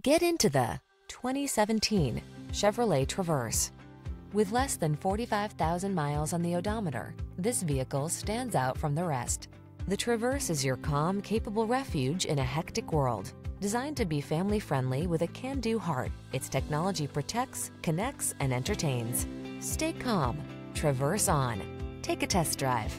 Get into the 2017 Chevrolet Traverse. With less than 45,000 miles on the odometer, this vehicle stands out from the rest. The Traverse is your calm, capable refuge in a hectic world. Designed to be family-friendly with a can-do heart, its technology protects, connects, and entertains. Stay calm. Traverse on. Take a test drive.